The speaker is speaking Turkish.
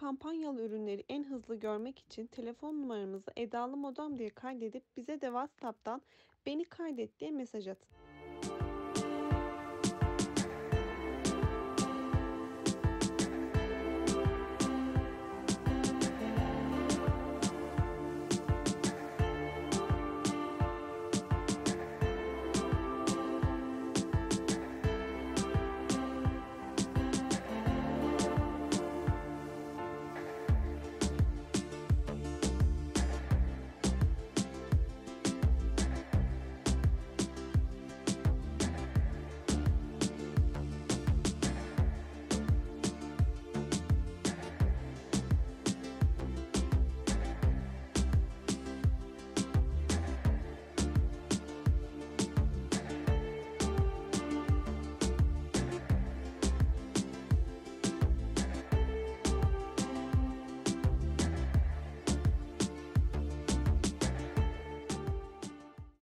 kampanyalı ürünleri en hızlı görmek için telefon numaramızı Edalı Modam diye kaydedip bize de WhatsApp'tan beni kaydet diye mesaj atın.